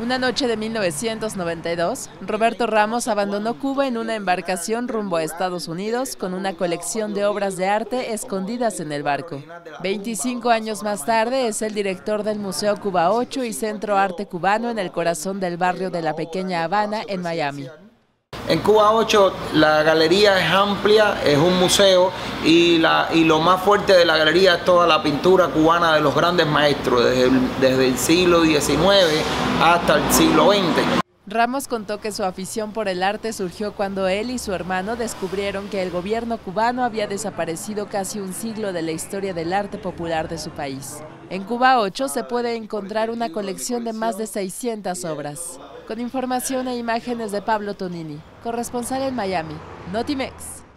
Una noche de 1992, Roberto Ramos abandonó Cuba en una embarcación rumbo a Estados Unidos con una colección de obras de arte escondidas en el barco. 25 años más tarde es el director del Museo Cuba 8 y Centro Arte Cubano en el corazón del barrio de la Pequeña Habana, en Miami. En Cuba 8 la galería es amplia, es un museo y, la, y lo más fuerte de la galería es toda la pintura cubana de los grandes maestros, desde el, desde el siglo XIX hasta el siglo XX. Ramos contó que su afición por el arte surgió cuando él y su hermano descubrieron que el gobierno cubano había desaparecido casi un siglo de la historia del arte popular de su país. En Cuba 8 se puede encontrar una colección de más de 600 obras. Con información e imágenes de Pablo Tonini, corresponsal en Miami, Notimex.